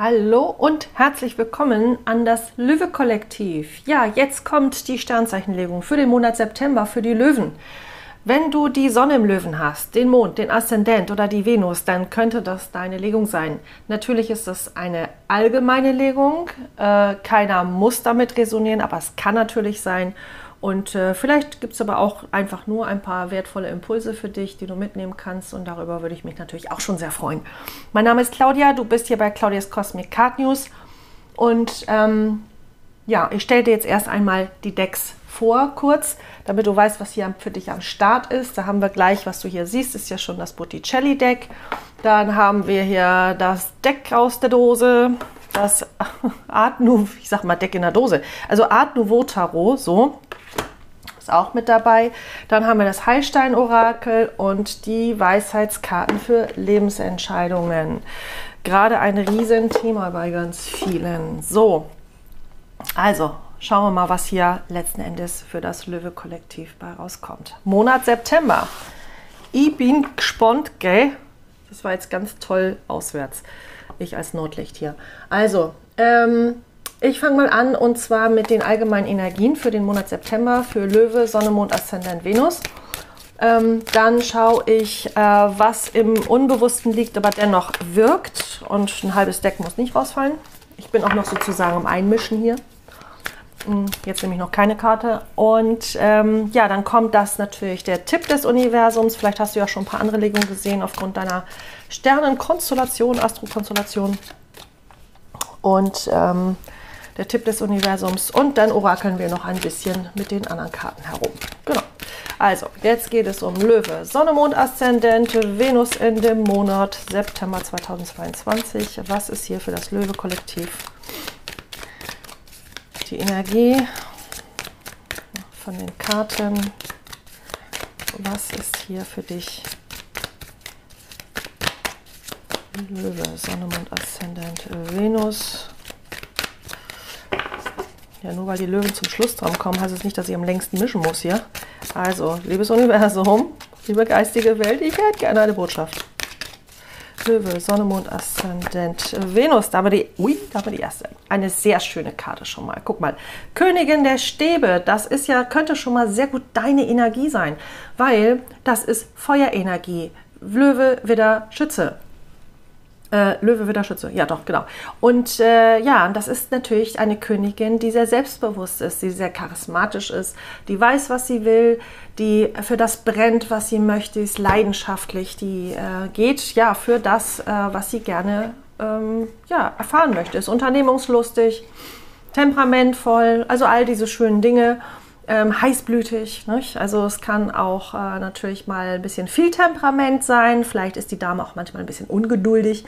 Hallo und herzlich willkommen an das Löwe-Kollektiv. Ja, jetzt kommt die Sternzeichenlegung für den Monat September für die Löwen. Wenn du die Sonne im Löwen hast, den Mond, den Aszendent oder die Venus, dann könnte das deine Legung sein. Natürlich ist das eine allgemeine Legung. Äh, keiner muss damit resonieren, aber es kann natürlich sein. Und äh, vielleicht gibt es aber auch einfach nur ein paar wertvolle Impulse für dich, die du mitnehmen kannst. Und darüber würde ich mich natürlich auch schon sehr freuen. Mein Name ist Claudia, du bist hier bei Claudias Cosmic Card News. Und ähm, ja, ich stelle dir jetzt erst einmal die Decks vor, kurz, damit du weißt, was hier für dich am Start ist. Da haben wir gleich, was du hier siehst, ist ja schon das Botticelli Deck. Dann haben wir hier das Deck aus der Dose, das Art Nouveau, ich sag mal Deck in der Dose, also Art Nouveau Tarot, so ist auch mit dabei. Dann haben wir das Heilstein-Orakel und die Weisheitskarten für Lebensentscheidungen. Gerade ein Riesenthema bei ganz vielen. So, also schauen wir mal, was hier letzten Endes für das Löwe-Kollektiv bei rauskommt. Monat September. Ich bin gespannt, gell? Das war jetzt ganz toll auswärts. Ich als Nordlicht hier. Also, ähm, ich fange mal an und zwar mit den allgemeinen Energien für den Monat September für Löwe, Sonne, Mond, Aszendent, Venus. Ähm, dann schaue ich, äh, was im Unbewussten liegt, aber dennoch wirkt. Und ein halbes Deck muss nicht rausfallen. Ich bin auch noch sozusagen am Einmischen hier. Hm, jetzt nehme ich noch keine Karte. Und ähm, ja, dann kommt das natürlich der Tipp des Universums. Vielleicht hast du ja schon ein paar andere Legungen gesehen aufgrund deiner Sternenkonstellation, Astrokonstellation. Und ähm, der Tipp des Universums. Und dann orakeln wir noch ein bisschen mit den anderen Karten herum. Genau. Also, jetzt geht es um Löwe, Sonne, Mond, Aszendent, Venus in dem Monat September 2022. Was ist hier für das Löwe-Kollektiv? Die Energie von den Karten. Was ist hier für dich? Löwe, Sonne, Mond, Aszendent, Venus. Ja, nur weil die Löwen zum Schluss dran kommen, heißt es nicht, dass ich am längsten mischen muss hier. Also, liebes Universum, liebe geistige Welt, ich hätte gerne eine Botschaft. Löwe, Sonne, Mond, Aszendent, Venus, da wir die, ui, da haben die erste. Eine sehr schöne Karte schon mal. Guck mal, Königin der Stäbe, das ist ja, könnte schon mal sehr gut deine Energie sein, weil das ist Feuerenergie. Löwe, Widder, Schütze. Äh, Löwe, Widder, Schütze, ja doch, genau. Und äh, ja, das ist natürlich eine Königin, die sehr selbstbewusst ist, die sehr charismatisch ist, die weiß, was sie will, die für das brennt, was sie möchte, ist leidenschaftlich, die äh, geht ja für das, äh, was sie gerne ähm, ja, erfahren möchte, ist unternehmungslustig, temperamentvoll, also all diese schönen Dinge ähm, heißblütig. Nicht? Also es kann auch äh, natürlich mal ein bisschen viel Temperament sein. Vielleicht ist die Dame auch manchmal ein bisschen ungeduldig.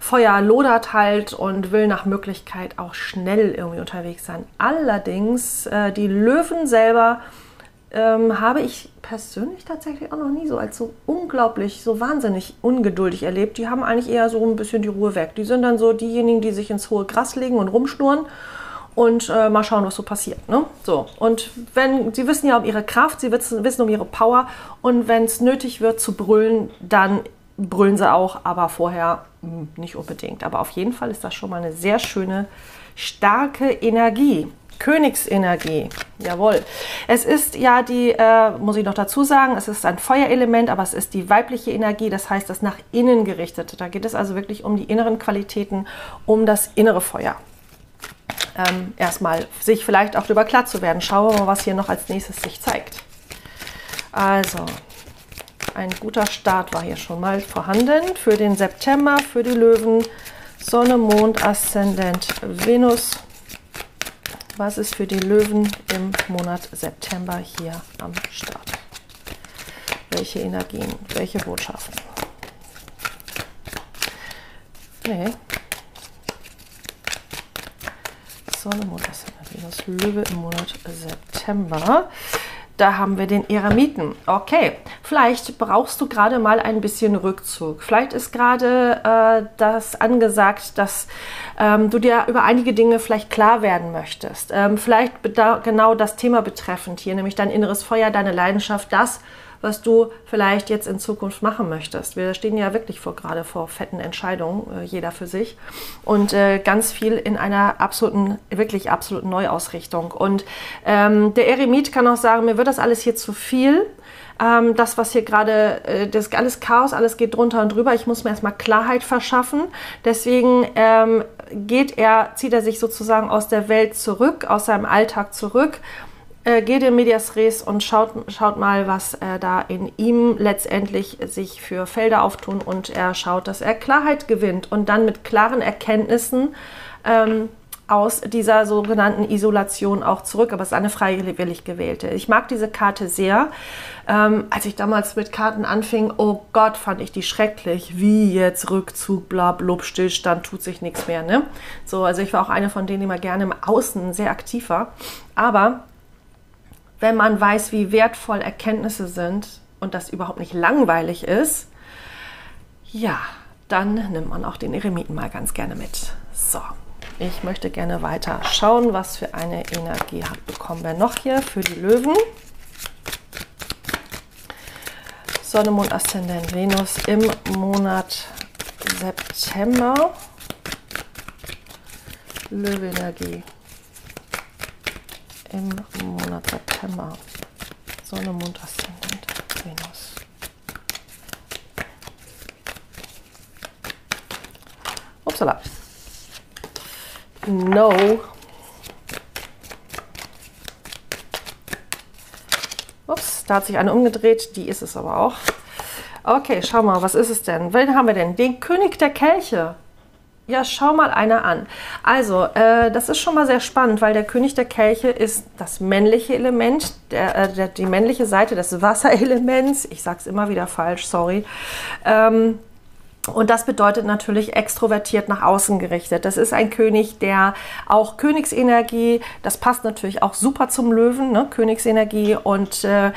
Feuer lodert halt und will nach Möglichkeit auch schnell irgendwie unterwegs sein. Allerdings äh, die Löwen selber ähm, habe ich persönlich tatsächlich auch noch nie so als so unglaublich, so wahnsinnig ungeduldig erlebt. Die haben eigentlich eher so ein bisschen die Ruhe weg. Die sind dann so diejenigen, die sich ins hohe Gras legen und rumschnurren und äh, mal schauen, was so passiert. Ne? So, und wenn, sie wissen ja um ihre Kraft, sie wissen, wissen um ihre Power und wenn es nötig wird zu brüllen, dann brüllen sie auch, aber vorher mh, hm, nicht unbedingt. Aber auf jeden Fall ist das schon mal eine sehr schöne, starke Energie. Königsenergie, jawohl. Es ist ja die, äh, muss ich noch dazu sagen, es ist ein Feuerelement, aber es ist die weibliche Energie, das heißt das nach innen gerichtete. Da geht es also wirklich um die inneren Qualitäten, um das innere Feuer ähm, erstmal sich vielleicht auch darüber klar zu werden. Schauen wir mal, was hier noch als nächstes sich zeigt. Also, ein guter Start war hier schon mal vorhanden für den September, für die Löwen. Sonne, Mond, Aszendent, Venus. Was ist für die Löwen im Monat September hier am Start? Welche Energien, welche Botschaften? Okay. Sonne, Mond, Venus, Löwe im Monat September. Da haben wir den Eremiten. Okay, vielleicht brauchst du gerade mal ein bisschen Rückzug. Vielleicht ist gerade äh, das angesagt, dass ähm, du dir über einige Dinge vielleicht klar werden möchtest. Ähm, vielleicht genau das Thema betreffend hier, nämlich dein inneres Feuer, deine Leidenschaft, das, was du vielleicht jetzt in Zukunft machen möchtest. Wir stehen ja wirklich vor, gerade vor fetten Entscheidungen, äh, jeder für sich. Und äh, ganz viel in einer absoluten, wirklich absoluten Neuausrichtung. Und ähm, der Eremit kann auch sagen, mir wird das alles hier zu viel ähm, das, was hier gerade, äh, das alles Chaos, alles geht drunter und drüber. Ich muss mir erstmal Klarheit verschaffen. Deswegen ähm, geht er, zieht er sich sozusagen aus der Welt zurück, aus seinem Alltag zurück. Äh, geht in Medias Res und schaut, schaut mal, was äh, da in ihm letztendlich sich für Felder auftun und er schaut, dass er Klarheit gewinnt und dann mit klaren Erkenntnissen ähm, aus dieser sogenannten Isolation auch zurück, aber es ist eine freiwillig gewählte. Ich mag diese Karte sehr. Ähm, als ich damals mit Karten anfing, oh Gott, fand ich die schrecklich. Wie jetzt Rückzug, bla, blub, Stillstand, tut sich nichts mehr. Ne? So, also ich war auch eine von denen, die immer gerne im Außen sehr aktiv war. Aber wenn man weiß, wie wertvoll Erkenntnisse sind und das überhaupt nicht langweilig ist, ja, dann nimmt man auch den Eremiten mal ganz gerne mit. So. Ich möchte gerne weiter schauen, was für eine Energie hat bekommen wir noch hier für die Löwen. Sonne, Mond, Aszendent, Venus im Monat September. Löwe-Energie im Monat September. Sonne, Mond, Aszendent, Venus. Upsala. No. Ups, da hat sich eine umgedreht, die ist es aber auch. Okay, schau mal, was ist es denn? Wen haben wir denn? Den König der Kelche. Ja, schau mal einer an. Also, äh, das ist schon mal sehr spannend, weil der König der Kelche ist das männliche Element, der, äh, der die männliche Seite des Wasserelements. Ich sag's immer wieder falsch, sorry. Ähm, und das bedeutet natürlich extrovertiert nach außen gerichtet. Das ist ein König, der auch Königsenergie, das passt natürlich auch super zum Löwen, ne? Königsenergie und äh,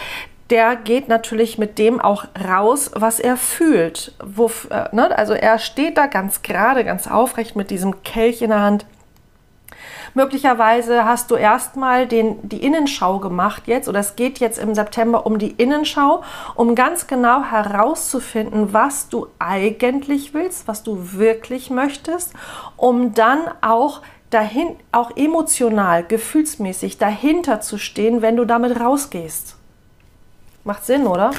der geht natürlich mit dem auch raus, was er fühlt. Wo, äh, ne? Also er steht da ganz gerade, ganz aufrecht mit diesem Kelch in der Hand Möglicherweise hast du erstmal die Innenschau gemacht jetzt oder es geht jetzt im September um die Innenschau, um ganz genau herauszufinden, was du eigentlich willst, was du wirklich möchtest, um dann auch dahin, auch emotional, gefühlsmäßig dahinter zu stehen, wenn du damit rausgehst. Macht Sinn, oder?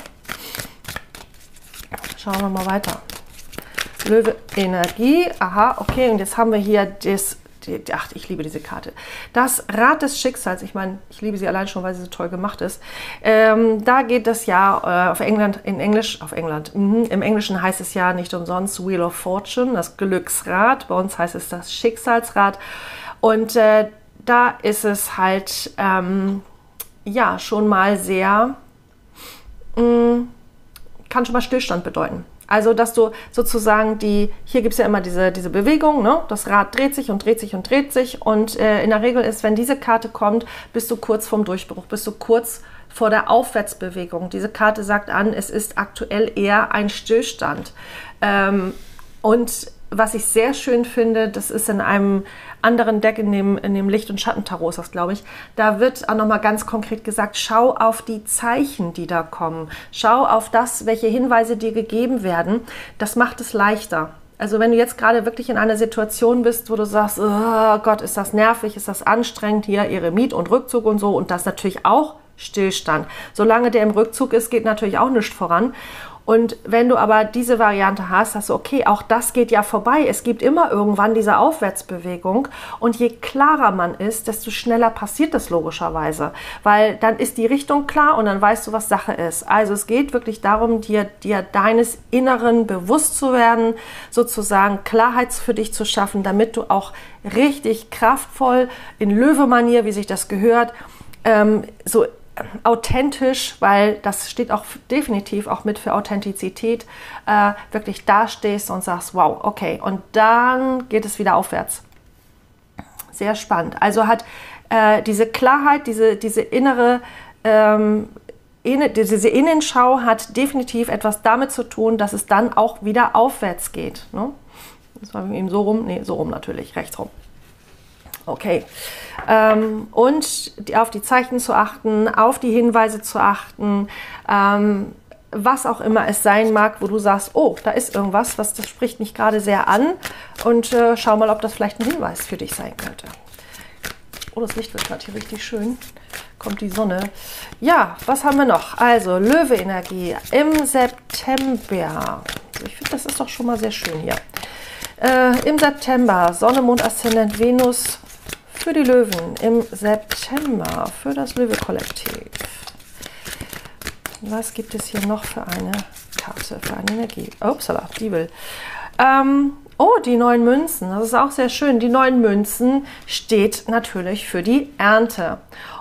Schauen wir mal weiter. Löwe Energie. Aha, okay. Und jetzt haben wir hier das ach, ich liebe diese Karte. Das Rad des Schicksals, ich meine, ich liebe sie allein schon, weil sie so toll gemacht ist. Ähm, da geht das ja äh, auf England, in Englisch, auf England, mh, im Englischen heißt es ja nicht umsonst Wheel of Fortune, das Glücksrad. Bei uns heißt es das Schicksalsrad. Und äh, da ist es halt, ähm, ja, schon mal sehr, mh, kann schon mal Stillstand bedeuten. Also, dass du sozusagen die, hier gibt es ja immer diese, diese Bewegung, ne? das Rad dreht sich und dreht sich und dreht sich. Und äh, in der Regel ist, wenn diese Karte kommt, bist du kurz vorm Durchbruch, bist du kurz vor der Aufwärtsbewegung. Diese Karte sagt an, es ist aktuell eher ein Stillstand. Ähm, und was ich sehr schön finde, das ist in einem anderen Deck, in dem, in dem Licht- und Schattentarot ist das, glaube ich, da wird auch nochmal ganz konkret gesagt, schau auf die Zeichen, die da kommen. Schau auf das, welche Hinweise dir gegeben werden. Das macht es leichter. Also wenn du jetzt gerade wirklich in einer Situation bist, wo du sagst, oh Gott, ist das nervig, ist das anstrengend, hier Eremit und Rückzug und so und das natürlich auch Stillstand. Solange der im Rückzug ist, geht natürlich auch nichts voran. Und wenn du aber diese Variante hast, hast du, okay, auch das geht ja vorbei. Es gibt immer irgendwann diese Aufwärtsbewegung. Und je klarer man ist, desto schneller passiert das logischerweise. Weil dann ist die Richtung klar und dann weißt du, was Sache ist. Also es geht wirklich darum, dir, dir deines Inneren bewusst zu werden, sozusagen Klarheit für dich zu schaffen, damit du auch richtig kraftvoll in Löwe-Manier, wie sich das gehört, ähm, so authentisch, weil das steht auch definitiv auch mit für Authentizität, äh, wirklich dastehst und sagst, wow, okay, und dann geht es wieder aufwärts. Sehr spannend. Also hat äh, diese Klarheit, diese, diese innere, ähm, in, diese Innenschau hat definitiv etwas damit zu tun, dass es dann auch wieder aufwärts geht. Ne? Das war eben so rum, nee, so rum natürlich, rechts rum. Okay. Ähm, und auf die Zeichen zu achten, auf die Hinweise zu achten, ähm, was auch immer es sein mag, wo du sagst, oh, da ist irgendwas, was das spricht mich gerade sehr an und äh, schau mal, ob das vielleicht ein Hinweis für dich sein könnte. Oh, das Licht wird gerade hier richtig schön. Kommt die Sonne. Ja, was haben wir noch? Also, Löwe-Energie im September. Ich finde, das ist doch schon mal sehr schön hier. Äh, Im September Sonne, Mond, Aszendent, Venus für die Löwen. Im September für das Löwe-Kollektiv. Was gibt es hier noch für eine Karte, für eine Energie? Upsala, die will. Ähm, Oh, die neuen Münzen, das ist auch sehr schön. Die neuen Münzen steht natürlich für die Ernte.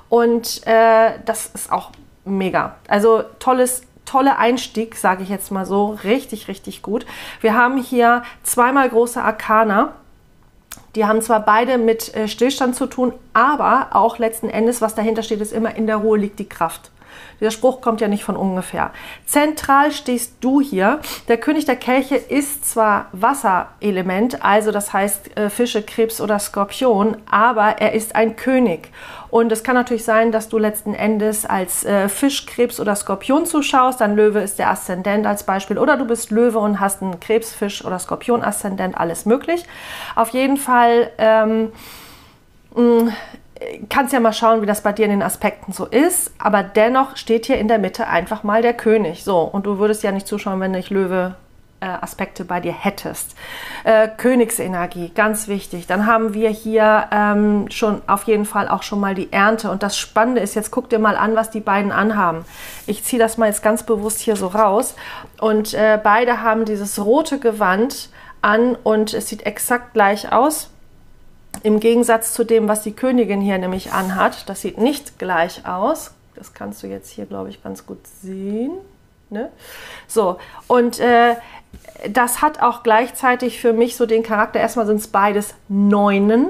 Und äh, das ist auch mega. Also tolles, tolle Einstieg, sage ich jetzt mal so. Richtig, richtig gut. Wir haben hier zweimal große Arkana. Die haben zwar beide mit äh, Stillstand zu tun, aber auch letzten Endes, was dahinter steht, ist immer in der Ruhe liegt die Kraft. Dieser Spruch kommt ja nicht von ungefähr. Zentral stehst du hier. Der König der Kelche ist zwar Wasserelement, also das heißt äh, Fische, Krebs oder Skorpion, aber er ist ein König. Und es kann natürlich sein, dass du letzten Endes als äh, Fisch, Krebs oder Skorpion zuschaust. Dann Löwe ist der Aszendent als Beispiel. Oder du bist Löwe und hast einen Krebs, Fisch oder Skorpion-Aszendent. Alles möglich. Auf jeden Fall ähm, kannst ja mal schauen, wie das bei dir in den Aspekten so ist, aber dennoch steht hier in der Mitte einfach mal der König. So, und du würdest ja nicht zuschauen, wenn nicht Löwe äh, Aspekte bei dir hättest. Äh, Königsenergie, ganz wichtig. Dann haben wir hier ähm, schon auf jeden Fall auch schon mal die Ernte. Und das Spannende ist, jetzt guck dir mal an, was die beiden anhaben. Ich ziehe das mal jetzt ganz bewusst hier so raus. Und äh, beide haben dieses rote Gewand an und es sieht exakt gleich aus im Gegensatz zu dem, was die Königin hier nämlich anhat, das sieht nicht gleich aus. Das kannst du jetzt hier, glaube ich, ganz gut sehen. Ne? So, und äh, das hat auch gleichzeitig für mich so den Charakter, erstmal sind es beides Neunen.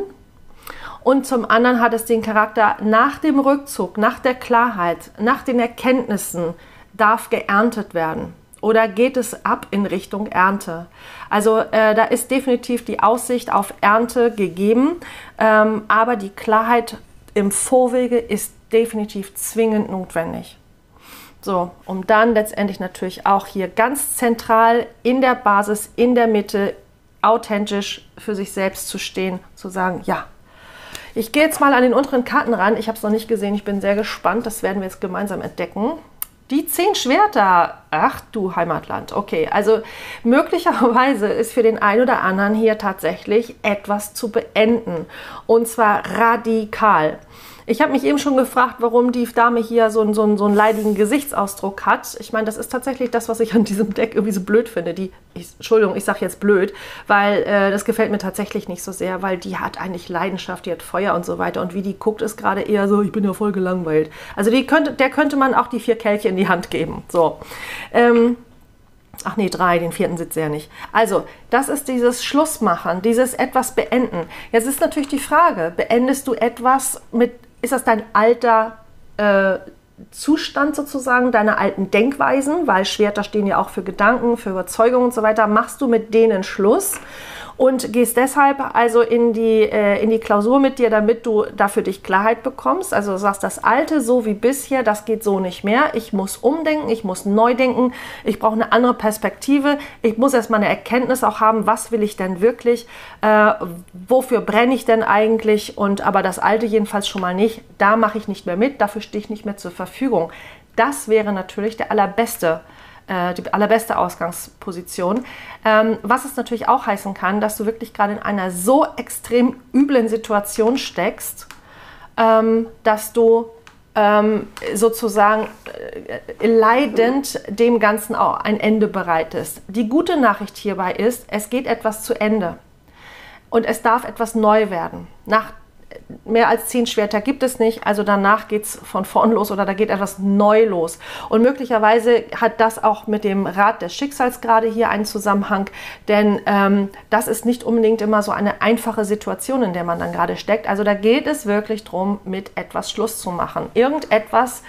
Und zum anderen hat es den Charakter nach dem Rückzug, nach der Klarheit, nach den Erkenntnissen darf geerntet werden oder geht es ab in Richtung Ernte? Also äh, da ist definitiv die Aussicht auf Ernte gegeben, ähm, aber die Klarheit im Vorwege ist definitiv zwingend notwendig. So, um dann letztendlich natürlich auch hier ganz zentral in der Basis, in der Mitte, authentisch für sich selbst zu stehen, zu sagen, ja, ich gehe jetzt mal an den unteren Karten ran. Ich habe es noch nicht gesehen. Ich bin sehr gespannt. Das werden wir jetzt gemeinsam entdecken. Die zehn Schwerter. Ach du Heimatland. Okay, also möglicherweise ist für den einen oder anderen hier tatsächlich etwas zu beenden. Und zwar radikal. Ich habe mich eben schon gefragt, warum die Dame hier so, so, so einen leidigen Gesichtsausdruck hat. Ich meine, das ist tatsächlich das, was ich an diesem Deck irgendwie so blöd finde. Die, ich, Entschuldigung, ich sage jetzt blöd, weil äh, das gefällt mir tatsächlich nicht so sehr, weil die hat eigentlich Leidenschaft, die hat Feuer und so weiter. Und wie die guckt, ist gerade eher so, ich bin ja voll gelangweilt. Also die könnte, der könnte man auch die vier Kelche in die Hand geben. So. Ähm, Ach nee, drei, den vierten sitzt er nicht. Also, das ist dieses Schlussmachen, dieses etwas beenden. Jetzt ist natürlich die Frage, beendest du etwas mit ist das dein alter äh, Zustand sozusagen, deine alten Denkweisen, weil Schwerter stehen ja auch für Gedanken, für Überzeugungen und so weiter. Machst du mit denen Schluss? Und gehst deshalb also in die, äh, in die Klausur mit dir, damit du dafür dich Klarheit bekommst. Also du sagst, das Alte so wie bisher, das geht so nicht mehr. Ich muss umdenken, ich muss neu denken, ich brauche eine andere Perspektive. Ich muss erstmal eine Erkenntnis auch haben, was will ich denn wirklich, äh, wofür brenne ich denn eigentlich und aber das Alte jedenfalls schon mal nicht. Da mache ich nicht mehr mit, dafür stehe ich nicht mehr zur Verfügung. Das wäre natürlich der allerbeste die allerbeste Ausgangsposition. Ähm, was es natürlich auch heißen kann, dass du wirklich gerade in einer so extrem üblen Situation steckst, ähm, dass du ähm, sozusagen äh, leidend dem Ganzen auch ein Ende bereitest. Die gute Nachricht hierbei ist, es geht etwas zu Ende und es darf etwas neu werden. Nach mehr als zehn Schwerter gibt es nicht, also danach geht es von vorn los oder da geht etwas neu los. Und möglicherweise hat das auch mit dem Rad des Schicksals gerade hier einen Zusammenhang, denn ähm, das ist nicht unbedingt immer so eine einfache Situation, in der man dann gerade steckt. Also da geht es wirklich darum, mit etwas Schluss zu machen. Irgendetwas,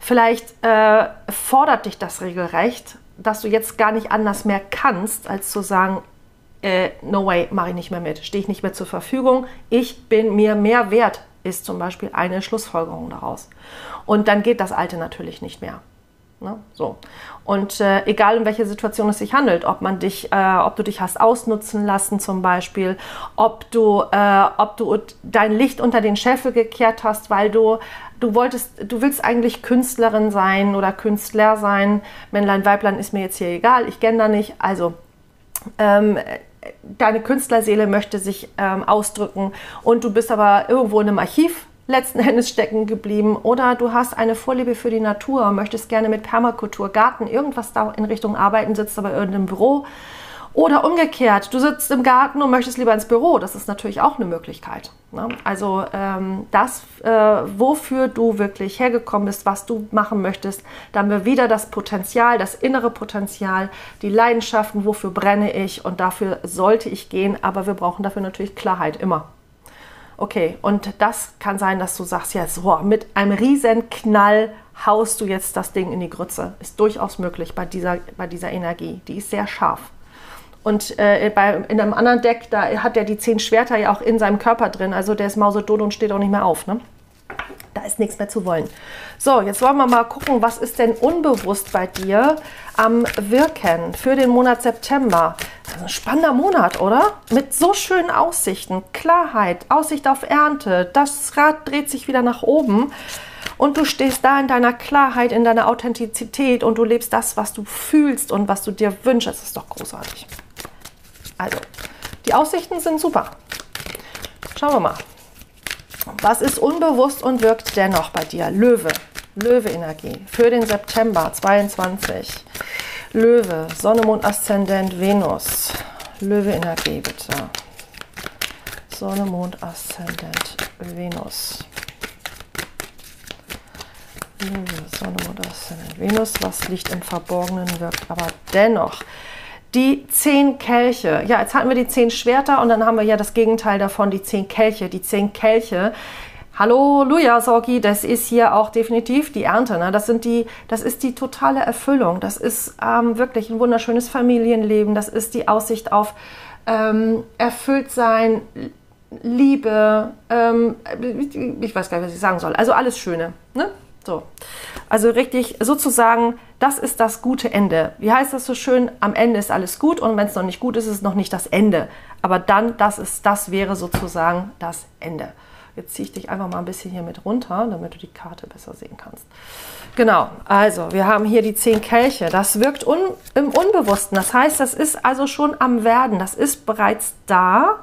vielleicht äh, fordert dich das regelrecht, dass du jetzt gar nicht anders mehr kannst, als zu sagen, äh, no way, mache ich nicht mehr mit, stehe ich nicht mehr zur Verfügung, ich bin mir mehr wert, ist zum Beispiel eine Schlussfolgerung daraus. Und dann geht das Alte natürlich nicht mehr. Ne? So. Und äh, egal in welche Situation es sich handelt, ob man dich, äh, ob du dich hast ausnutzen lassen zum Beispiel, ob du, äh, ob du dein Licht unter den Scheffel gekehrt hast, weil du, du wolltest, du willst eigentlich Künstlerin sein oder Künstler sein. Männlein, Weiblein ist mir jetzt hier egal, ich da nicht. Also ähm, deine Künstlerseele möchte sich ähm, ausdrücken und du bist aber irgendwo in einem Archiv letzten Endes stecken geblieben oder du hast eine Vorliebe für die Natur, möchtest gerne mit Permakultur, Garten, irgendwas da in Richtung Arbeiten, sitzt aber in irgendeinem Büro oder umgekehrt, du sitzt im Garten und möchtest lieber ins Büro, das ist natürlich auch eine Möglichkeit. Ne? Also ähm, das, äh, wofür du wirklich hergekommen bist, was du machen möchtest, da haben wir wieder das Potenzial, das innere Potenzial, die Leidenschaften, wofür brenne ich und dafür sollte ich gehen, aber wir brauchen dafür natürlich Klarheit immer. Okay, und das kann sein, dass du sagst, ja, so, mit einem riesen Knall haust du jetzt das Ding in die Grütze. Ist durchaus möglich bei dieser, bei dieser Energie. Die ist sehr scharf. Und äh, bei, in einem anderen Deck, da hat er die zehn Schwerter ja auch in seinem Körper drin. Also der ist mausetot und steht auch nicht mehr auf. Ne? Da ist nichts mehr zu wollen. So, jetzt wollen wir mal gucken, was ist denn unbewusst bei dir am Wirken für den Monat September. Das ist ein spannender Monat, oder? Mit so schönen Aussichten, Klarheit, Aussicht auf Ernte. Das Rad dreht sich wieder nach oben. Und du stehst da in deiner Klarheit, in deiner Authentizität und du lebst das, was du fühlst und was du dir wünschst. Das ist doch großartig. Also, die Aussichten sind super. Schauen wir mal. Was ist unbewusst und wirkt dennoch bei dir? Löwe, Löwe-Energie für den September 22. Löwe, Sonne, Mond, Aszendent, Venus. Löwe-Energie bitte. Sonne, Mond, Aszendent, Venus. Löwe, Sonne, Mond, Aszendent, Venus. Was liegt im Verborgenen, wirkt aber dennoch die zehn Kelche. Ja, jetzt hatten wir die zehn Schwerter und dann haben wir ja das Gegenteil davon, die zehn Kelche. Die zehn Kelche. Halleluja, Sorgi, das ist hier auch definitiv die Ernte. Ne? Das, sind die, das ist die totale Erfüllung. Das ist ähm, wirklich ein wunderschönes Familienleben. Das ist die Aussicht auf ähm, Erfülltsein, Liebe. Ähm, ich weiß gar nicht, was ich sagen soll. Also alles Schöne. Ne? So. Also richtig sozusagen, das ist das gute Ende. Wie heißt das so schön? Am Ende ist alles gut und wenn es noch nicht gut ist, ist es noch nicht das Ende. Aber dann, das ist, das wäre sozusagen das Ende. Jetzt ziehe ich dich einfach mal ein bisschen hier mit runter, damit du die Karte besser sehen kannst. Genau, also wir haben hier die zehn Kelche. Das wirkt un, im Unbewussten. Das heißt, das ist also schon am Werden. Das ist bereits da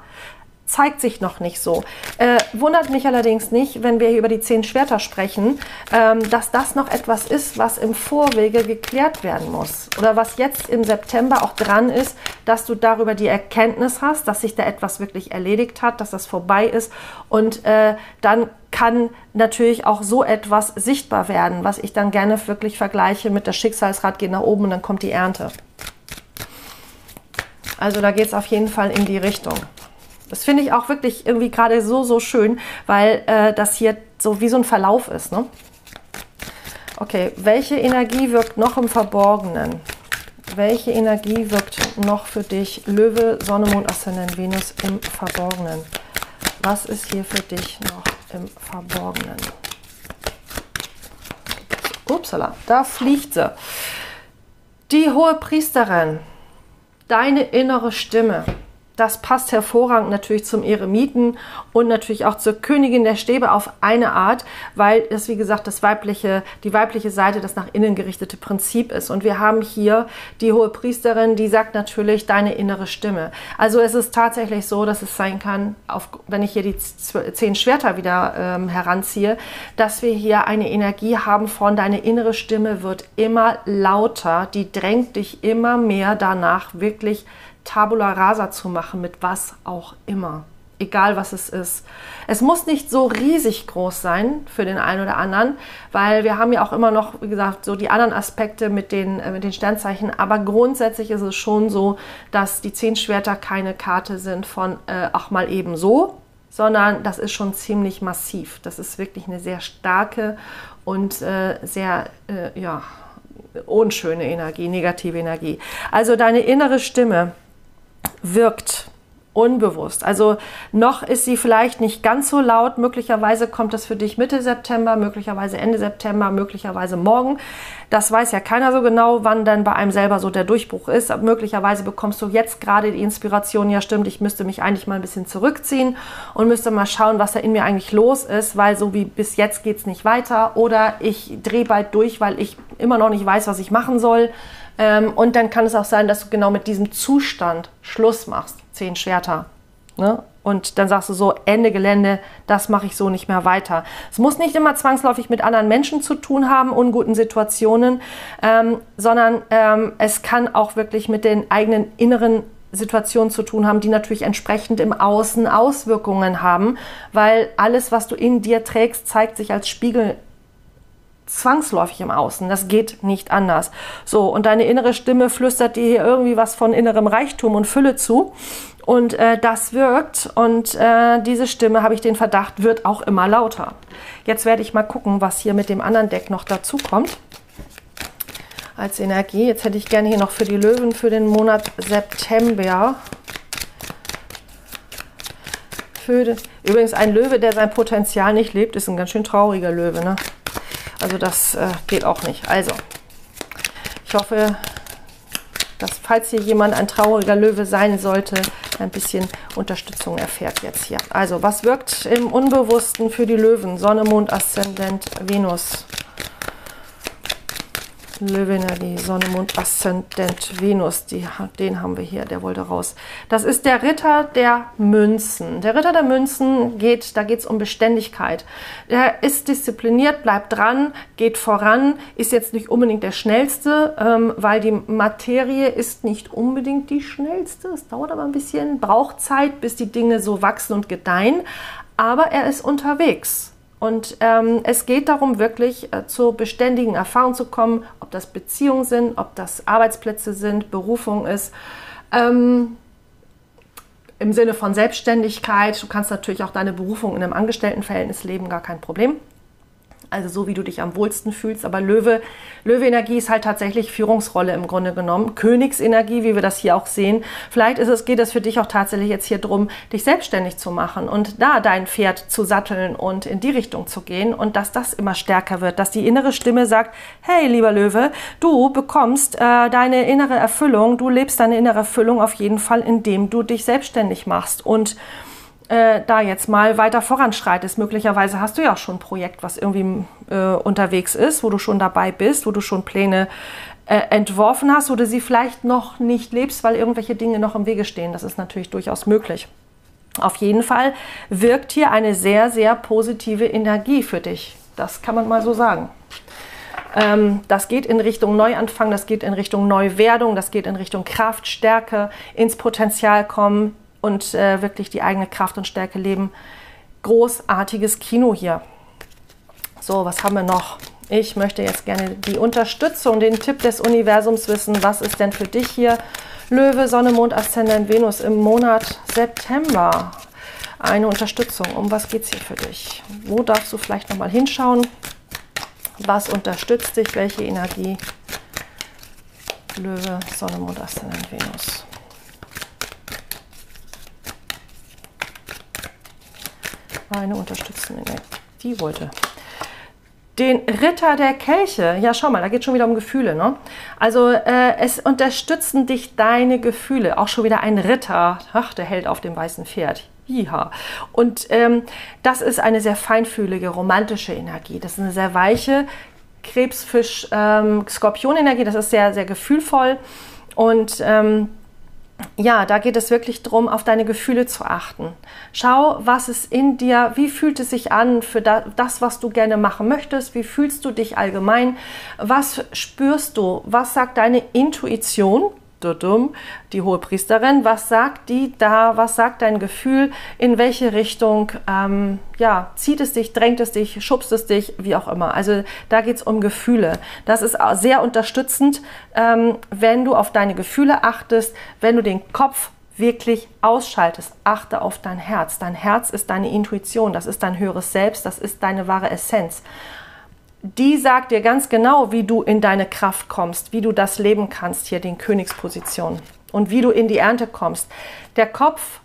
zeigt sich noch nicht so. Äh, wundert mich allerdings nicht, wenn wir hier über die zehn Schwerter sprechen, ähm, dass das noch etwas ist, was im Vorwege geklärt werden muss. Oder was jetzt im September auch dran ist, dass du darüber die Erkenntnis hast, dass sich da etwas wirklich erledigt hat, dass das vorbei ist. Und äh, dann kann natürlich auch so etwas sichtbar werden, was ich dann gerne wirklich vergleiche mit der Schicksalsrad geht nach oben und dann kommt die Ernte. Also da geht es auf jeden Fall in die Richtung. Das finde ich auch wirklich irgendwie gerade so, so schön, weil äh, das hier so wie so ein Verlauf ist. Ne? Okay, welche Energie wirkt noch im Verborgenen? Welche Energie wirkt noch für dich? Löwe, Sonne, Mond, Aszendent, Venus im Verborgenen. Was ist hier für dich noch im Verborgenen? Upsala, da fliegt sie. Die hohe Priesterin, deine innere Stimme. Das passt hervorragend natürlich zum Eremiten und natürlich auch zur Königin der Stäbe auf eine Art, weil das, wie gesagt, das weibliche, die weibliche Seite das nach innen gerichtete Prinzip ist. Und wir haben hier die hohe Priesterin, die sagt natürlich deine innere Stimme. Also es ist tatsächlich so, dass es sein kann, auf, wenn ich hier die zehn Schwerter wieder ähm, heranziehe, dass wir hier eine Energie haben von deine innere Stimme wird immer lauter, die drängt dich immer mehr danach, wirklich Tabula rasa zu machen mit was auch immer. Egal was es ist. Es muss nicht so riesig groß sein für den einen oder anderen, weil wir haben ja auch immer noch, wie gesagt, so die anderen Aspekte mit den, äh, mit den Sternzeichen. Aber grundsätzlich ist es schon so, dass die zehn Schwerter keine Karte sind von äh, auch mal eben so, sondern das ist schon ziemlich massiv. Das ist wirklich eine sehr starke und äh, sehr, äh, ja, unschöne Energie, negative Energie. Also deine innere Stimme wirkt unbewusst. Also noch ist sie vielleicht nicht ganz so laut. Möglicherweise kommt das für dich Mitte September, möglicherweise Ende September, möglicherweise morgen. Das weiß ja keiner so genau, wann dann bei einem selber so der Durchbruch ist. Aber möglicherweise bekommst du jetzt gerade die Inspiration, ja stimmt, ich müsste mich eigentlich mal ein bisschen zurückziehen und müsste mal schauen, was da in mir eigentlich los ist, weil so wie bis jetzt geht es nicht weiter. Oder ich drehe bald durch, weil ich immer noch nicht weiß, was ich machen soll. Ähm, und dann kann es auch sein, dass du genau mit diesem Zustand Schluss machst. Zehn Schwerter. Ne? Und dann sagst du so, Ende Gelände, das mache ich so nicht mehr weiter. Es muss nicht immer zwangsläufig mit anderen Menschen zu tun haben, unguten Situationen, ähm, sondern ähm, es kann auch wirklich mit den eigenen inneren Situationen zu tun haben, die natürlich entsprechend im Außen Auswirkungen haben, weil alles, was du in dir trägst, zeigt sich als Spiegel zwangsläufig im Außen. Das geht nicht anders. So, und deine innere Stimme flüstert dir hier irgendwie was von innerem Reichtum und Fülle zu. Und äh, das wirkt. Und äh, diese Stimme, habe ich den Verdacht, wird auch immer lauter. Jetzt werde ich mal gucken, was hier mit dem anderen Deck noch dazu kommt. Als Energie. Jetzt hätte ich gerne hier noch für die Löwen für den Monat September. Für, übrigens, ein Löwe, der sein Potenzial nicht lebt, ist ein ganz schön trauriger Löwe. Ne? Also das äh, geht auch nicht. Also, ich hoffe, dass falls hier jemand ein trauriger Löwe sein sollte, ein bisschen Unterstützung erfährt jetzt hier. Also, was wirkt im Unbewussten für die Löwen? Sonne, Mond, Aszendent, Venus. Löwenenergie, Sonne, Mond, Aszendent, Venus, die, den haben wir hier, der wollte raus. Das ist der Ritter der Münzen. Der Ritter der Münzen geht, da geht es um Beständigkeit. Er ist diszipliniert, bleibt dran, geht voran, ist jetzt nicht unbedingt der schnellste, ähm, weil die Materie ist nicht unbedingt die schnellste. Es dauert aber ein bisschen, braucht Zeit, bis die Dinge so wachsen und gedeihen. Aber er ist unterwegs. Und ähm, es geht darum, wirklich äh, zu beständigen Erfahrungen zu kommen, ob das Beziehungen sind, ob das Arbeitsplätze sind, Berufung ist. Ähm, Im Sinne von Selbstständigkeit, du kannst natürlich auch deine Berufung in einem Angestelltenverhältnis leben, gar kein Problem also so wie du dich am wohlsten fühlst. Aber Löwe, Löwe-Energie ist halt tatsächlich Führungsrolle im Grunde genommen. Königsenergie, wie wir das hier auch sehen. Vielleicht ist es, geht es für dich auch tatsächlich jetzt hier drum, dich selbstständig zu machen und da dein Pferd zu satteln und in die Richtung zu gehen und dass das immer stärker wird, dass die innere Stimme sagt, hey lieber Löwe, du bekommst äh, deine innere Erfüllung, du lebst deine innere Erfüllung auf jeden Fall, indem du dich selbstständig machst und äh, da jetzt mal weiter voranschreitest. Möglicherweise hast du ja auch schon ein Projekt, was irgendwie äh, unterwegs ist, wo du schon dabei bist, wo du schon Pläne äh, entworfen hast oder sie vielleicht noch nicht lebst, weil irgendwelche Dinge noch im Wege stehen. Das ist natürlich durchaus möglich. Auf jeden Fall wirkt hier eine sehr, sehr positive Energie für dich. Das kann man mal so sagen. Ähm, das geht in Richtung Neuanfang, das geht in Richtung Neuwerdung, das geht in Richtung Kraft, Stärke, ins Potenzial kommen, und äh, wirklich die eigene Kraft und Stärke leben. Großartiges Kino hier. So, was haben wir noch? Ich möchte jetzt gerne die Unterstützung, den Tipp des Universums wissen. Was ist denn für dich hier? Löwe, Sonne, Mond, Aszendent, Venus im Monat September. Eine Unterstützung. Um was geht es hier für dich? Wo darfst du vielleicht nochmal hinschauen? Was unterstützt dich? Welche Energie? Löwe, Sonne, Mond, Aszendent, Venus. Eine unterstützende Die wollte. Den Ritter der Kelche. Ja, schau mal, da geht schon wieder um Gefühle. Ne? Also äh, es unterstützen dich deine Gefühle. Auch schon wieder ein Ritter. Ach, der hält auf dem weißen Pferd. Ja. Und ähm, das ist eine sehr feinfühlige, romantische Energie. Das ist eine sehr weiche Krebsfisch, ähm. Das ist sehr, sehr gefühlvoll. Und ähm, ja, da geht es wirklich darum, auf deine Gefühle zu achten. Schau, was ist in dir, wie fühlt es sich an für das, was du gerne machen möchtest, wie fühlst du dich allgemein, was spürst du, was sagt deine Intuition die hohe Priesterin, was sagt die da, was sagt dein Gefühl, in welche Richtung, ähm, ja, zieht es dich, drängt es dich, schubst es dich, wie auch immer. Also da geht es um Gefühle. Das ist sehr unterstützend, ähm, wenn du auf deine Gefühle achtest, wenn du den Kopf wirklich ausschaltest, achte auf dein Herz. Dein Herz ist deine Intuition, das ist dein höheres Selbst, das ist deine wahre Essenz die sagt dir ganz genau, wie du in deine Kraft kommst, wie du das leben kannst, hier den Königsposition. und wie du in die Ernte kommst. Der Kopf,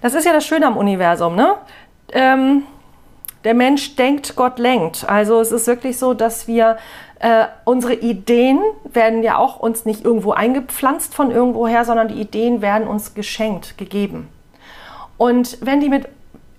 das ist ja das Schöne am Universum, ne? Ähm, der Mensch denkt, Gott lenkt. Also es ist wirklich so, dass wir äh, unsere Ideen werden ja auch uns nicht irgendwo eingepflanzt von irgendwoher, sondern die Ideen werden uns geschenkt, gegeben. Und wenn die mit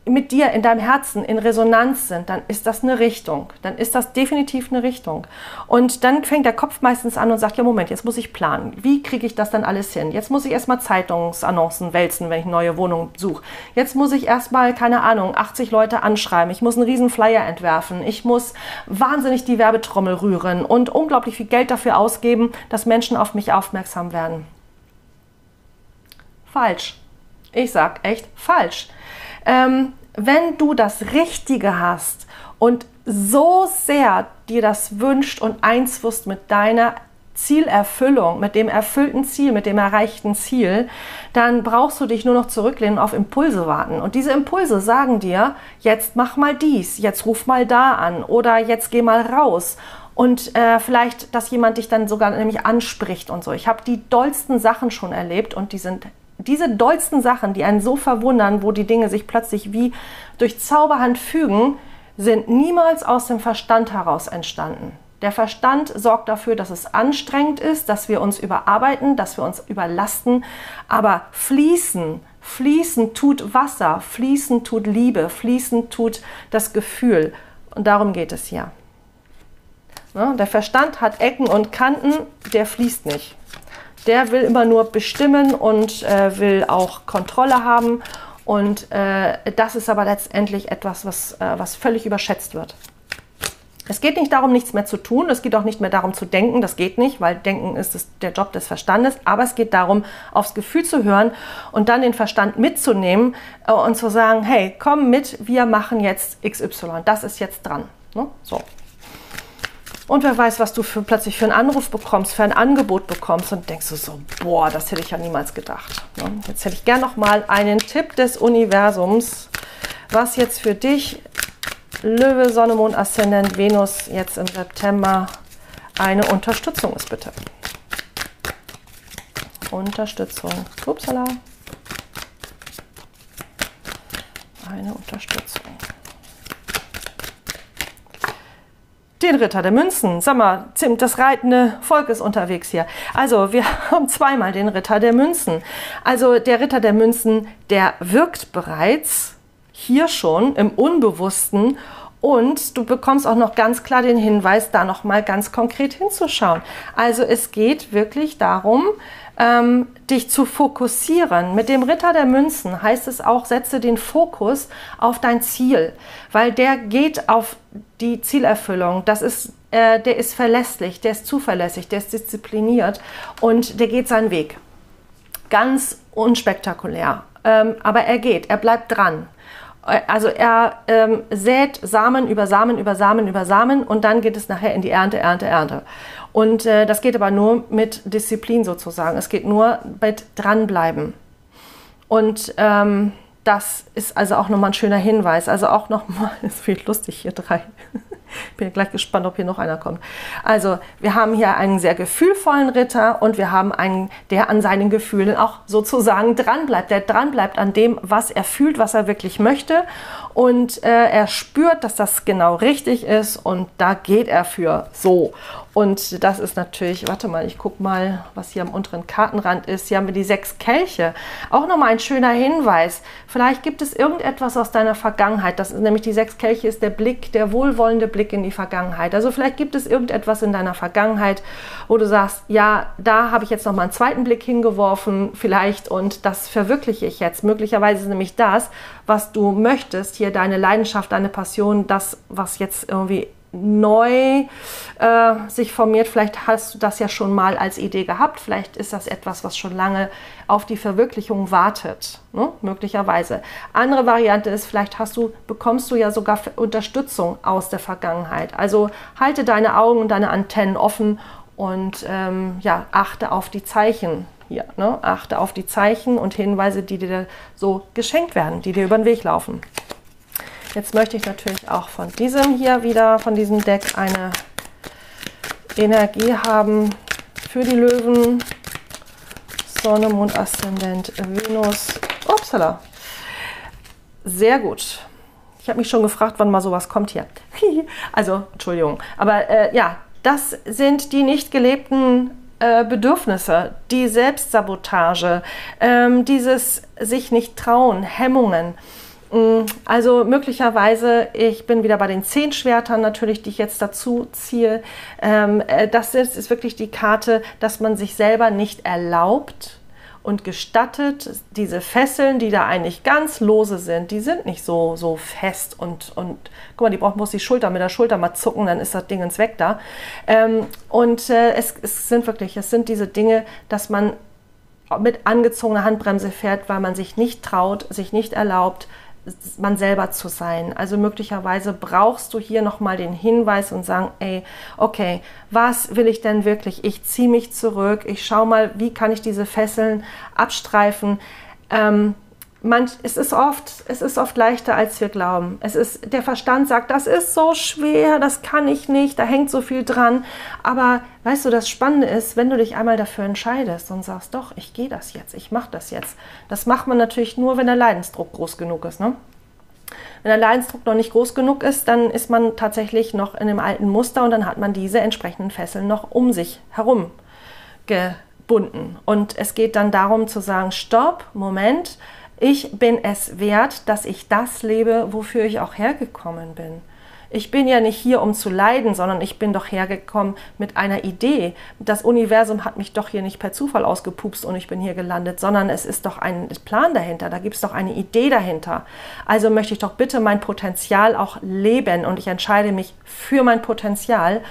mit dir in deinem Herzen in Resonanz sind, dann ist das eine Richtung. Dann ist das definitiv eine Richtung. Und dann fängt der Kopf meistens an und sagt, ja Moment, jetzt muss ich planen. Wie kriege ich das dann alles hin? Jetzt muss ich erstmal Zeitungsannoncen wälzen, wenn ich eine neue Wohnung suche. Jetzt muss ich erstmal, keine Ahnung, 80 Leute anschreiben. Ich muss einen riesen Flyer entwerfen. Ich muss wahnsinnig die Werbetrommel rühren und unglaublich viel Geld dafür ausgeben, dass Menschen auf mich aufmerksam werden. Falsch. Ich sag echt falsch ähm, wenn du das Richtige hast und so sehr dir das wünscht und eins wirst mit deiner Zielerfüllung, mit dem erfüllten Ziel, mit dem erreichten Ziel, dann brauchst du dich nur noch zurücklehnen und auf Impulse warten. Und diese Impulse sagen dir, jetzt mach mal dies, jetzt ruf mal da an oder jetzt geh mal raus. Und äh, vielleicht, dass jemand dich dann sogar nämlich anspricht und so. Ich habe die dollsten Sachen schon erlebt und die sind diese dollsten Sachen, die einen so verwundern, wo die Dinge sich plötzlich wie durch Zauberhand fügen, sind niemals aus dem Verstand heraus entstanden. Der Verstand sorgt dafür, dass es anstrengend ist, dass wir uns überarbeiten, dass wir uns überlasten. Aber fließen, fließen tut Wasser, fließen tut Liebe, fließen tut das Gefühl. Und darum geht es hier. Der Verstand hat Ecken und Kanten, der fließt nicht der will immer nur bestimmen und äh, will auch Kontrolle haben. Und äh, das ist aber letztendlich etwas, was, äh, was völlig überschätzt wird. Es geht nicht darum, nichts mehr zu tun. Es geht auch nicht mehr darum zu denken. Das geht nicht, weil Denken ist es, der Job des Verstandes. Aber es geht darum, aufs Gefühl zu hören und dann den Verstand mitzunehmen äh, und zu sagen, hey, komm mit, wir machen jetzt XY. Das ist jetzt dran. Ne? So. Und wer weiß, was du für, plötzlich für einen Anruf bekommst, für ein Angebot bekommst und denkst du so, boah, das hätte ich ja niemals gedacht. Ne? Jetzt hätte ich gern noch mal einen Tipp des Universums, was jetzt für dich Löwe, Sonne, Mond, Aszendent, Venus jetzt im September eine Unterstützung ist, bitte. Unterstützung. Upsala. Eine Unterstützung. Den Ritter der Münzen. Sag mal, das reitende Volk ist unterwegs hier. Also wir haben zweimal den Ritter der Münzen. Also der Ritter der Münzen, der wirkt bereits hier schon im Unbewussten und du bekommst auch noch ganz klar den Hinweis, da noch mal ganz konkret hinzuschauen. Also es geht wirklich darum, ähm, dich zu fokussieren. Mit dem Ritter der Münzen heißt es auch, setze den Fokus auf dein Ziel, weil der geht auf die Zielerfüllung. Das ist, äh, der ist verlässlich, der ist zuverlässig, der ist diszipliniert und der geht seinen Weg. Ganz unspektakulär. Ähm, aber er geht, er bleibt dran. Also er ähm, sät Samen über Samen über Samen über Samen und dann geht es nachher in die Ernte, Ernte, Ernte. Und äh, das geht aber nur mit Disziplin sozusagen. Es geht nur mit dranbleiben. Und ähm, das ist also auch nochmal ein schöner Hinweis. Also auch nochmal, es wird lustig hier drei. Bin gleich gespannt, ob hier noch einer kommt. Also, wir haben hier einen sehr gefühlvollen Ritter und wir haben einen, der an seinen Gefühlen auch sozusagen dranbleibt. Der dranbleibt an dem, was er fühlt, was er wirklich möchte. Und äh, er spürt, dass das genau richtig ist und da geht er für so. Und das ist natürlich, warte mal, ich gucke mal, was hier am unteren Kartenrand ist. Hier haben wir die sechs Kelche. Auch nochmal ein schöner Hinweis. Vielleicht gibt es irgendetwas aus deiner Vergangenheit. Das ist nämlich die sechs Kelche ist der Blick, der wohlwollende Blick in die Vergangenheit. Also vielleicht gibt es irgendetwas in deiner Vergangenheit, wo du sagst, ja, da habe ich jetzt nochmal einen zweiten Blick hingeworfen, vielleicht, und das verwirkliche ich jetzt. Möglicherweise ist nämlich das, was du möchtest, hier deine Leidenschaft, deine Passion, das, was jetzt irgendwie neu äh, sich formiert. Vielleicht hast du das ja schon mal als Idee gehabt. Vielleicht ist das etwas, was schon lange auf die Verwirklichung wartet. Ne? Möglicherweise. Andere Variante ist, vielleicht hast du, bekommst du ja sogar Unterstützung aus der Vergangenheit. Also halte deine Augen und deine Antennen offen und ähm, ja, achte auf die Zeichen hier. Ne? Achte auf die Zeichen und Hinweise, die dir so geschenkt werden, die dir über den Weg laufen. Jetzt möchte ich natürlich auch von diesem hier wieder, von diesem Deck, eine Energie haben für die Löwen. Sonne, Mond, Aszendent, Venus. Upsala. Sehr gut. Ich habe mich schon gefragt, wann mal sowas kommt hier. also, Entschuldigung. Aber äh, ja, das sind die nicht gelebten äh, Bedürfnisse, die Selbstsabotage, ähm, dieses sich nicht trauen, Hemmungen. Mm, also möglicherweise, ich bin wieder bei den zehn Schwertern natürlich, die ich jetzt dazu ziehe. Ähm, äh, das ist, ist wirklich die Karte, dass man sich selber nicht erlaubt, und gestattet, diese Fesseln, die da eigentlich ganz lose sind, die sind nicht so, so fest und, und guck mal, die braucht bloß die Schulter mit der Schulter mal zucken, dann ist das Ding ins Weg da. Ähm, und äh, es, es sind wirklich, es sind diese Dinge, dass man mit angezogener Handbremse fährt, weil man sich nicht traut, sich nicht erlaubt, man selber zu sein. Also möglicherweise brauchst du hier nochmal den Hinweis und sagen, ey, okay, was will ich denn wirklich? Ich ziehe mich zurück, ich schaue mal, wie kann ich diese Fesseln abstreifen. Ähm, man, es, ist oft, es ist oft leichter, als wir glauben. Es ist, der Verstand sagt, das ist so schwer, das kann ich nicht, da hängt so viel dran. Aber weißt du, das Spannende ist, wenn du dich einmal dafür entscheidest und sagst, doch, ich gehe das jetzt, ich mache das jetzt. Das macht man natürlich nur, wenn der Leidensdruck groß genug ist. Ne? Wenn der Leidensdruck noch nicht groß genug ist, dann ist man tatsächlich noch in dem alten Muster und dann hat man diese entsprechenden Fesseln noch um sich herum gebunden. Und es geht dann darum zu sagen, stopp, Moment, ich bin es wert, dass ich das lebe, wofür ich auch hergekommen bin. Ich bin ja nicht hier, um zu leiden, sondern ich bin doch hergekommen mit einer Idee. Das Universum hat mich doch hier nicht per Zufall ausgepupst und ich bin hier gelandet, sondern es ist doch ein Plan dahinter, da gibt es doch eine Idee dahinter. Also möchte ich doch bitte mein Potenzial auch leben und ich entscheide mich für mein Potenzial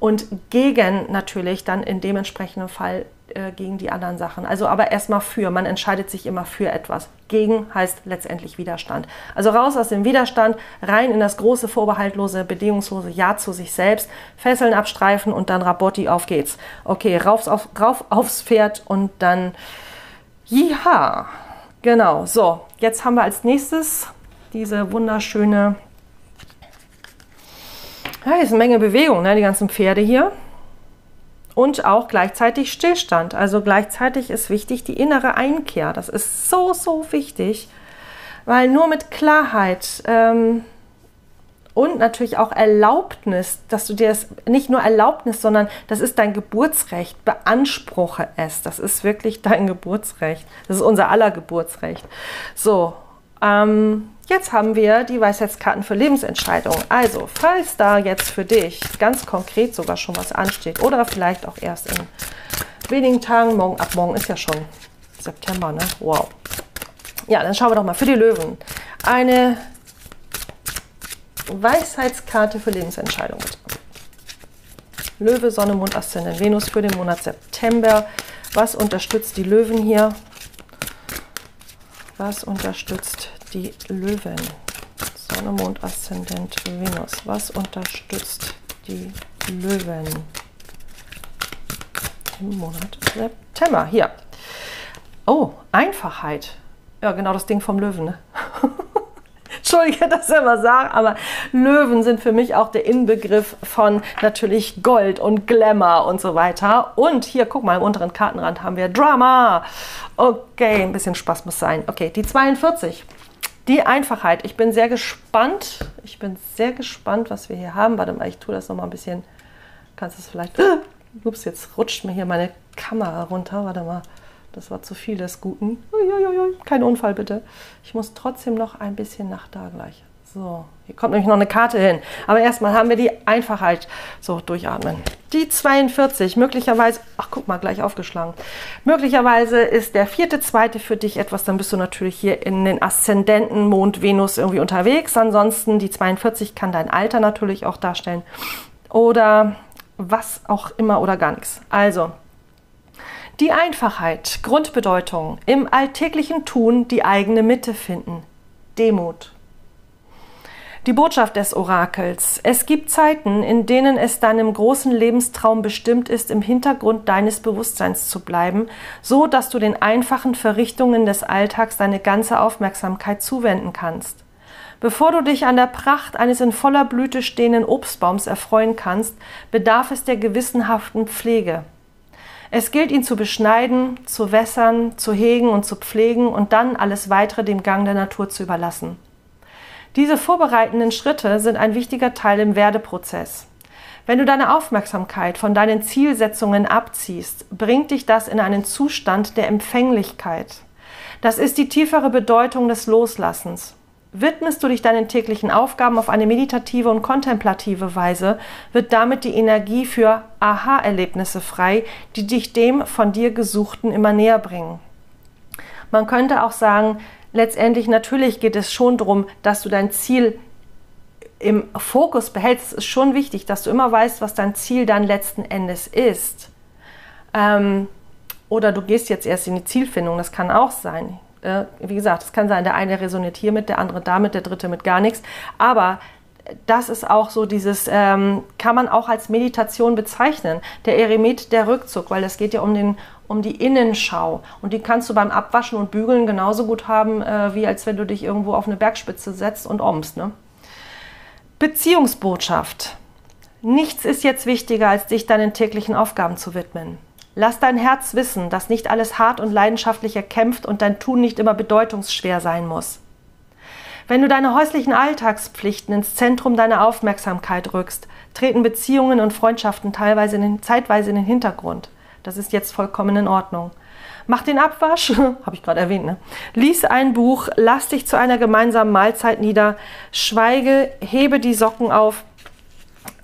und gegen natürlich dann in dementsprechenden Fall äh, gegen die anderen Sachen. Also aber erstmal für, man entscheidet sich immer für etwas. Gegen heißt letztendlich Widerstand. Also raus aus dem Widerstand, rein in das große, vorbehaltlose, bedingungslose Ja zu sich selbst, Fesseln abstreifen und dann Rabotti, auf geht's. Okay, rauf, auf, rauf aufs Pferd und dann ja, genau. So, jetzt haben wir als nächstes diese wunderschöne ja, hier ist eine Menge Bewegung, ne, die ganzen Pferde hier. Und auch gleichzeitig Stillstand. Also gleichzeitig ist wichtig die innere Einkehr. Das ist so, so wichtig, weil nur mit Klarheit ähm, und natürlich auch Erlaubnis, dass du dir das nicht nur Erlaubnis, sondern das ist dein Geburtsrecht. Beanspruche es. Das ist wirklich dein Geburtsrecht. Das ist unser aller Geburtsrecht. So, ähm, Jetzt haben wir die Weisheitskarten für Lebensentscheidungen. Also, falls da jetzt für dich ganz konkret sogar schon was ansteht oder vielleicht auch erst in wenigen Tagen, morgen, ab morgen ist ja schon September, ne? Wow. Ja, dann schauen wir doch mal für die Löwen. Eine Weisheitskarte für Lebensentscheidungen. Löwe, Sonne, Mond, Aszendent, Venus für den Monat September. Was unterstützt die Löwen hier? Was unterstützt die Löwen. Sonne, Mond, Aszendent, Venus. Was unterstützt die Löwen im Monat September? Hier. Oh, Einfachheit. Ja, genau das Ding vom Löwen. Ne? Entschuldige, dass ich immer sage, aber Löwen sind für mich auch der Inbegriff von natürlich Gold und Glamour und so weiter. Und hier, guck mal, im unteren Kartenrand haben wir Drama. Okay, ein bisschen Spaß muss sein. Okay, die 42 die Einfachheit. Ich bin sehr gespannt. Ich bin sehr gespannt, was wir hier haben. Warte mal, ich tue das noch mal ein bisschen. Kannst du es vielleicht. Ups, jetzt rutscht mir hier meine Kamera runter. Warte mal. Das war zu viel des Guten. Uiuiui, kein Unfall bitte. Ich muss trotzdem noch ein bisschen nach da gleich. So, hier kommt nämlich noch eine Karte hin. Aber erstmal haben wir die Einfachheit. So, durchatmen. Die 42, möglicherweise, ach guck mal, gleich aufgeschlagen. Möglicherweise ist der vierte, zweite für dich etwas, dann bist du natürlich hier in den Aszendenten, Mond, Venus irgendwie unterwegs. Ansonsten die 42 kann dein Alter natürlich auch darstellen. Oder was auch immer oder gar nichts. Also, die Einfachheit, Grundbedeutung, im alltäglichen Tun die eigene Mitte finden. Demut. Die Botschaft des Orakels. Es gibt Zeiten, in denen es deinem großen Lebenstraum bestimmt ist, im Hintergrund deines Bewusstseins zu bleiben, so dass du den einfachen Verrichtungen des Alltags deine ganze Aufmerksamkeit zuwenden kannst. Bevor du dich an der Pracht eines in voller Blüte stehenden Obstbaums erfreuen kannst, bedarf es der gewissenhaften Pflege. Es gilt ihn zu beschneiden, zu wässern, zu hegen und zu pflegen und dann alles weitere dem Gang der Natur zu überlassen. Diese vorbereitenden Schritte sind ein wichtiger Teil im Werdeprozess. Wenn du deine Aufmerksamkeit von deinen Zielsetzungen abziehst, bringt dich das in einen Zustand der Empfänglichkeit. Das ist die tiefere Bedeutung des Loslassens. Widmest du dich deinen täglichen Aufgaben auf eine meditative und kontemplative Weise, wird damit die Energie für Aha-Erlebnisse frei, die dich dem von dir Gesuchten immer näher bringen. Man könnte auch sagen, letztendlich natürlich geht es schon darum, dass du dein Ziel im Fokus behältst. Es ist schon wichtig, dass du immer weißt, was dein Ziel dann letzten Endes ist. Ähm, oder du gehst jetzt erst in die Zielfindung, das kann auch sein. Äh, wie gesagt, es kann sein, der eine resoniert hier mit, der andere damit, der dritte mit gar nichts. Aber das ist auch so dieses, ähm, kann man auch als Meditation bezeichnen. Der Eremit, der Rückzug, weil es geht ja um, den, um die Innenschau. Und die kannst du beim Abwaschen und Bügeln genauso gut haben, äh, wie als wenn du dich irgendwo auf eine Bergspitze setzt und omst. Ne? Beziehungsbotschaft. Nichts ist jetzt wichtiger, als dich deinen täglichen Aufgaben zu widmen. Lass dein Herz wissen, dass nicht alles hart und leidenschaftlich erkämpft und dein Tun nicht immer bedeutungsschwer sein muss. Wenn du deine häuslichen Alltagspflichten ins Zentrum deiner Aufmerksamkeit rückst, treten Beziehungen und Freundschaften teilweise in den, zeitweise in den Hintergrund. Das ist jetzt vollkommen in Ordnung. Mach den Abwasch, habe ich gerade erwähnt, ne? lies ein Buch, lass dich zu einer gemeinsamen Mahlzeit nieder, schweige, hebe die Socken auf,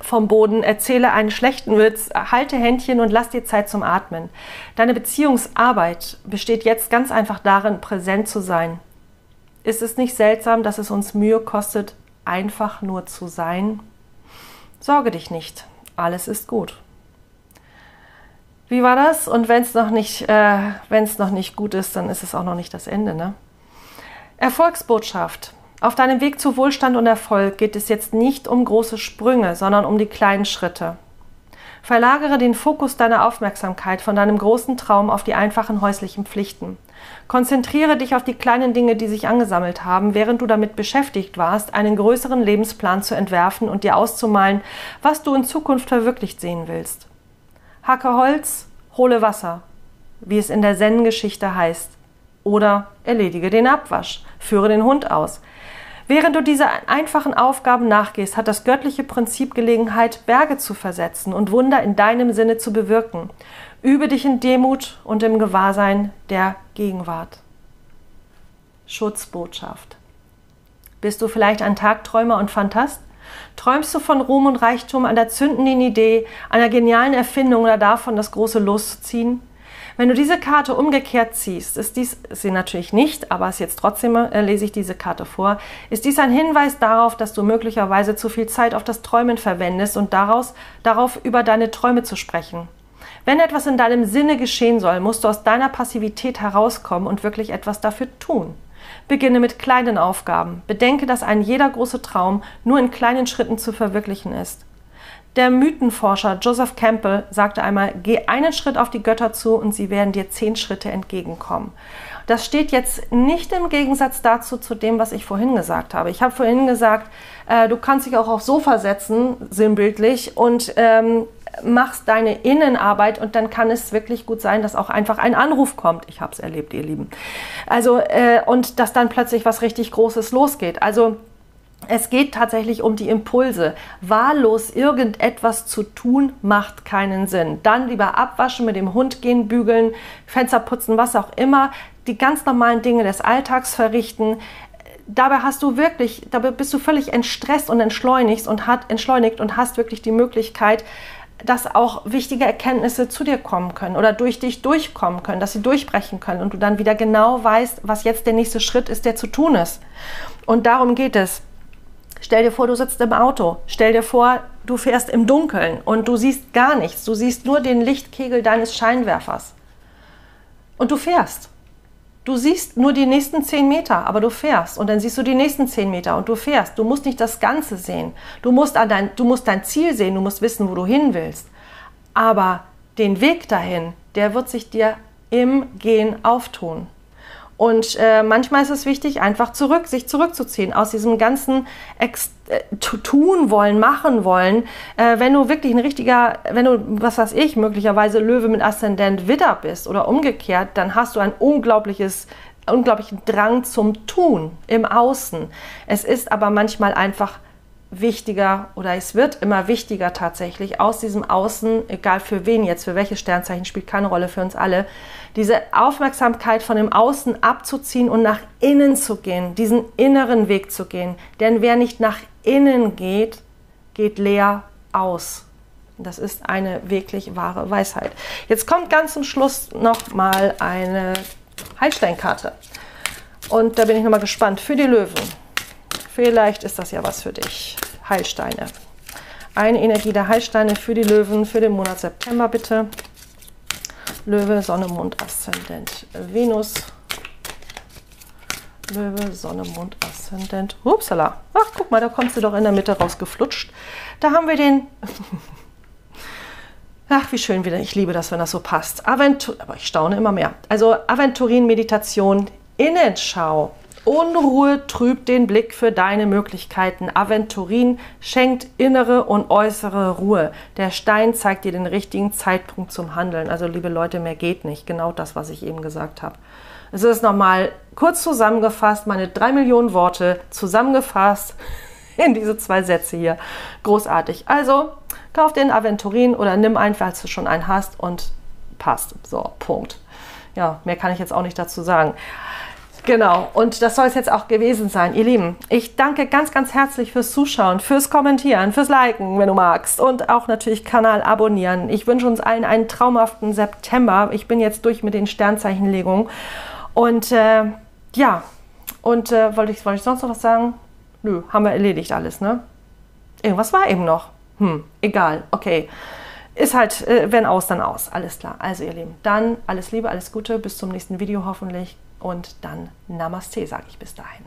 vom Boden, erzähle einen schlechten Witz, halte Händchen und lass dir Zeit zum Atmen. Deine Beziehungsarbeit besteht jetzt ganz einfach darin, präsent zu sein. Ist es nicht seltsam, dass es uns Mühe kostet, einfach nur zu sein? Sorge dich nicht, alles ist gut. Wie war das? Und wenn es noch nicht, äh, noch nicht gut ist, dann ist es auch noch nicht das Ende. Ne? Erfolgsbotschaft. Auf deinem Weg zu Wohlstand und Erfolg geht es jetzt nicht um große Sprünge, sondern um die kleinen Schritte. Verlagere den Fokus deiner Aufmerksamkeit von deinem großen Traum auf die einfachen häuslichen Pflichten. Konzentriere dich auf die kleinen Dinge, die sich angesammelt haben, während du damit beschäftigt warst, einen größeren Lebensplan zu entwerfen und dir auszumalen, was du in Zukunft verwirklicht sehen willst. Hacke Holz, hole Wasser, wie es in der Zen-Geschichte heißt. Oder erledige den Abwasch, führe den Hund aus, Während du dieser einfachen Aufgaben nachgehst, hat das göttliche Prinzip Gelegenheit, Berge zu versetzen und Wunder in deinem Sinne zu bewirken. Übe dich in Demut und im Gewahrsein der Gegenwart. Schutzbotschaft. Bist du vielleicht ein Tagträumer und Fantast? Träumst du von Ruhm und Reichtum, einer zündenden Idee, einer genialen Erfindung oder davon, das große Los zu ziehen? Wenn du diese Karte umgekehrt ziehst, ist dies, sie natürlich nicht, aber ist jetzt trotzdem, äh, lese ich diese Karte vor, ist dies ein Hinweis darauf, dass du möglicherweise zu viel Zeit auf das Träumen verwendest und daraus, darauf über deine Träume zu sprechen. Wenn etwas in deinem Sinne geschehen soll, musst du aus deiner Passivität herauskommen und wirklich etwas dafür tun. Beginne mit kleinen Aufgaben. Bedenke, dass ein jeder große Traum nur in kleinen Schritten zu verwirklichen ist. Der Mythenforscher Joseph Campbell sagte einmal, geh einen Schritt auf die Götter zu und sie werden dir zehn Schritte entgegenkommen. Das steht jetzt nicht im Gegensatz dazu zu dem, was ich vorhin gesagt habe. Ich habe vorhin gesagt, äh, du kannst dich auch aufs Sofa setzen, sinnbildlich, und ähm, machst deine Innenarbeit und dann kann es wirklich gut sein, dass auch einfach ein Anruf kommt. Ich habe es erlebt, ihr Lieben. Also, äh, und dass dann plötzlich was richtig Großes losgeht. Also, es geht tatsächlich um die Impulse. Wahllos irgendetwas zu tun, macht keinen Sinn. Dann lieber abwaschen, mit dem Hund gehen, bügeln, Fenster putzen, was auch immer. Die ganz normalen Dinge des Alltags verrichten. Dabei hast du wirklich, dabei bist du völlig entstresst und entschleunigt und, hat, entschleunigt und hast wirklich die Möglichkeit, dass auch wichtige Erkenntnisse zu dir kommen können oder durch dich durchkommen können, dass sie durchbrechen können und du dann wieder genau weißt, was jetzt der nächste Schritt ist, der zu tun ist. Und darum geht es. Stell dir vor, du sitzt im Auto. Stell dir vor, du fährst im Dunkeln und du siehst gar nichts. Du siehst nur den Lichtkegel deines Scheinwerfers. Und du fährst. Du siehst nur die nächsten zehn Meter, aber du fährst. Und dann siehst du die nächsten zehn Meter und du fährst. Du musst nicht das Ganze sehen. Du musst, an dein, du musst dein Ziel sehen. Du musst wissen, wo du hin willst. Aber den Weg dahin, der wird sich dir im Gehen auftun. Und äh, manchmal ist es wichtig, einfach zurück, sich zurückzuziehen aus diesem ganzen Ex äh, tun wollen, machen wollen. Äh, wenn du wirklich ein richtiger, wenn du, was weiß ich, möglicherweise Löwe mit Aszendent Widder bist oder umgekehrt, dann hast du ein unglaubliches unglaublichen Drang zum Tun im Außen. Es ist aber manchmal einfach wichtiger oder es wird immer wichtiger tatsächlich aus diesem Außen, egal für wen jetzt, für welches Sternzeichen, spielt keine Rolle für uns alle, diese Aufmerksamkeit von dem Außen abzuziehen und nach innen zu gehen, diesen inneren Weg zu gehen. Denn wer nicht nach innen geht, geht leer aus. Das ist eine wirklich wahre Weisheit. Jetzt kommt ganz zum Schluss noch mal eine Heilsteinkarte. Und da bin ich nochmal gespannt für die Löwen. Vielleicht ist das ja was für dich. Heilsteine. Eine Energie der Heilsteine für die Löwen für den Monat September bitte. Löwe, Sonne, Mond, Aszendent, Venus. Löwe, Sonne, Mond, Aszendent. Upsala. Ach, guck mal, da kommst du doch in der Mitte rausgeflutscht. Da haben wir den Ach, wie schön wieder. Ich liebe das, wenn das so passt. Aventur aber ich staune immer mehr. Also Aventurin-Meditation, Innenschau. Unruhe trübt den Blick für deine Möglichkeiten. Aventurin schenkt innere und äußere Ruhe. Der Stein zeigt dir den richtigen Zeitpunkt zum Handeln. Also, liebe Leute, mehr geht nicht. Genau das, was ich eben gesagt habe. Es ist nochmal kurz zusammengefasst, meine drei Millionen Worte zusammengefasst in diese zwei Sätze hier. Großartig. Also, kauf den Aventurin oder nimm einen, falls du schon einen hast und passt. So, Punkt. Ja, mehr kann ich jetzt auch nicht dazu sagen. Genau, und das soll es jetzt auch gewesen sein. Ihr Lieben, ich danke ganz, ganz herzlich fürs Zuschauen, fürs Kommentieren, fürs Liken, wenn du magst. Und auch natürlich Kanal abonnieren. Ich wünsche uns allen einen traumhaften September. Ich bin jetzt durch mit den Sternzeichenlegungen. Und äh, ja, und äh, wollte, ich, wollte ich sonst noch was sagen? Nö, haben wir erledigt alles, ne? Irgendwas war eben noch. Hm, egal, okay. Ist halt, äh, wenn aus, dann aus. Alles klar. Also ihr Lieben, dann alles Liebe, alles Gute, bis zum nächsten Video hoffentlich. Und dann Namaste, sage ich bis dahin.